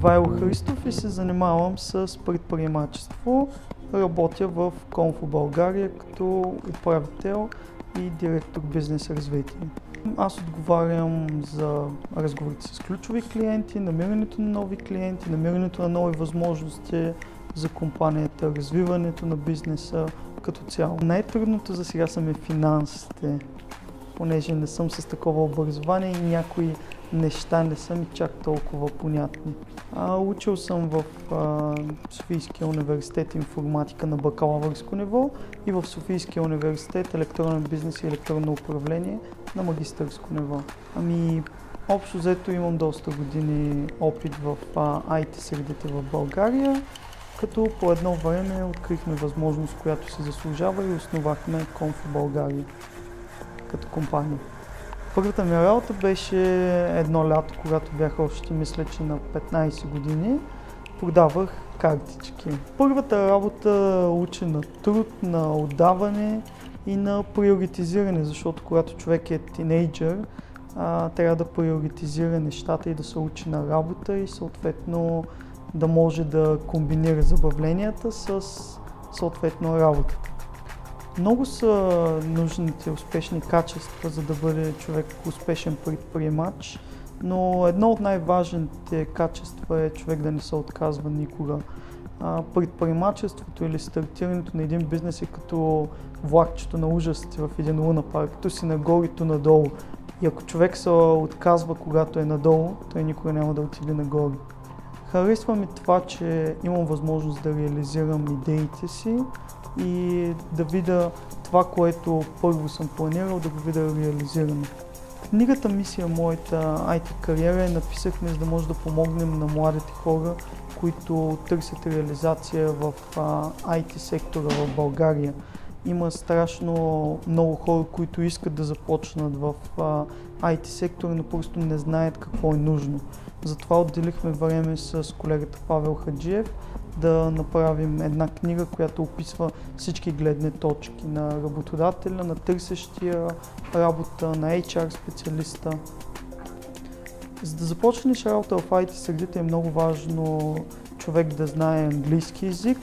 Вайло Христов и се занимавам с предприемачество. Работя в Конфо България като управител и директор бизнес развитие. Аз отговарям за разговорите с ключови клиенти, намирането на нови клиенти, намирането на нови възможности за компанията, развиването на бизнеса като цяло. Най-трудното за сега са ми финансите, понеже не съм с такова образование и някои неща не са ми чак толкова понятни. А, учил съм в а, Софийския университет информатика на бакалавърско ниво и в Софийския университет електронен бизнес и електронно управление на магистърско ниво. Ами, общо взето имам доста години опит в а, IT средите в България, като по едно време открихме възможност, която се заслужава и основахме Конфо България като компания. Първата ми работа беше едно лято, когато бях още, мисля, че на 15 години. Продавах картички. Първата работа учи на труд, на отдаване и на приоритизиране, защото когато човек е тинейджър, а, трябва да приоритизира нещата и да се учи на работа и съответно да може да комбинира забавленията с съответно работата. Много са нужните успешни качества, за да бъде човек успешен предприемач, но едно от най-важните качества е човек да не се отказва никога. предприемачеството или стартирането на един бизнес е като влакчето на ужасите в един луна парк, като си нагоре, то надолу. И ако човек се отказва, когато е надолу, той никога няма да отиде нагоре. Харесва ми това, че имам възможност да реализирам идеите си, и да видя това, което първо съм планирал, да го видя реализирано. Книгата Мисия моята IT кариера е написахме, за да може да помогнем на младите хора, които търсят реализация в IT сектора в България. Има страшно много хора, които искат да започнат в IT сектора, но просто не знаят какво е нужно. Затова отделихме време с колегата Павел Хаджиев да направим една книга, която описва всички гледни точки на работодателя, на търсещия работа, на HR специалиста. За да започнеш работа в IT средите е много важно човек да знае английски язик,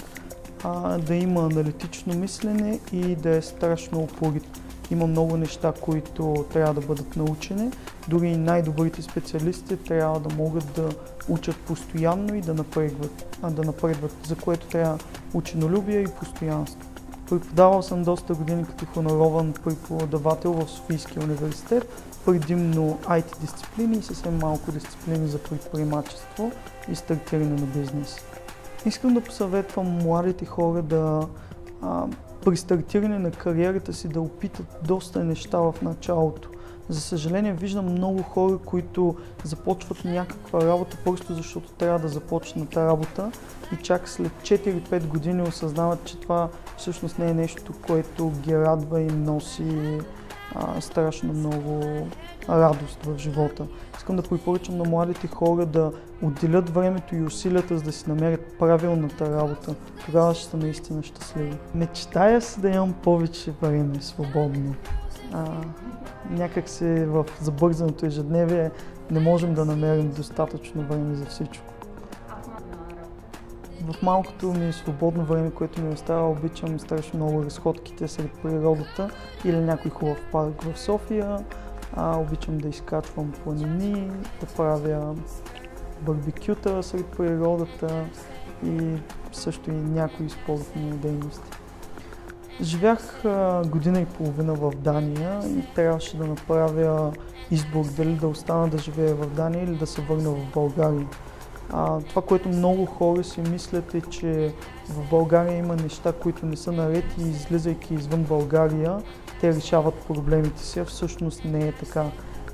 да има аналитично мислене и да е страшно упорит. Има много неща, които трябва да бъдат научени. Дори и най-добрите специалисти трябва да могат да учат постоянно и да напредват, а, да напредват за което трябва ученолюбие и постоянство. Преподавал съм доста години като хонорован преподавател в Софийския университет, предимно IT дисциплини и съвсем малко дисциплини за предприемачество и стартиране на бизнес. Искам да посъветвам младите хора да а, при стартиране на кариерата си да опитат доста неща в началото. За съжаление виждам много хора, които започват някаква работа просто защото трябва да започнат работа и чак след 4-5 години осъзнават, че това всъщност не е нещо, което ги радва и носи страшно много радост в живота. Искам да препоръчам на младите хора да отделят времето и усилията, за да си намерят правилната работа. Тогава ще са наистина щастливи. Мечтая си да имам повече време свободно. А, някак се в забързаното ежедневие не можем да намерим достатъчно време за всичко. В малкото ми свободно време, което ми остава, обичам страшно много разходките сред природата или някой хубав парк в София. А, обичам да изкачвам планини, да правя барбекюта сред природата и също и някои спортни дейности. Живях година и половина в Дания и трябваше да направя избор дали да остана да живея в Дания или да се върна в България. А, това, което много хора си мислят е, че в България има неща, които не са наред и излизайки извън България, те решават проблемите си, а всъщност не е така.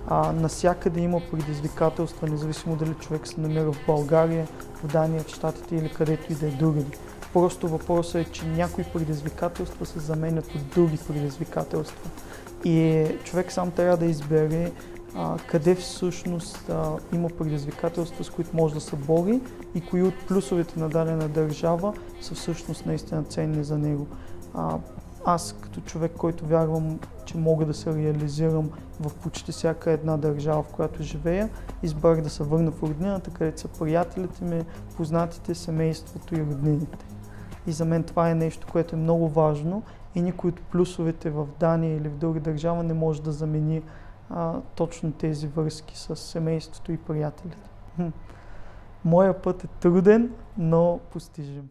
А, насякъде има предизвикателства, независимо дали човек се намира в България, в Дания, в Штатите или където и да е другаде. Просто въпросът е, че някои предизвикателства се заменят от други предизвикателства. И човек сам трябва да избере къде всъщност а, има предизвикателства, с които може да се бори и кои от плюсовете на дадена държава са всъщност наистина ценни за него. А, аз като човек, който вярвам, че мога да се реализирам в почти всяка една държава, в която живея, избрах да се върна в роднината, където са приятелите ми, познатите, семейството и роднините. И за мен това е нещо, което е много важно и никой от плюсовете в Дания или в друга държава не може да замени а, точно тези връзки с семейството и приятелите. Моя път е труден, но постижим.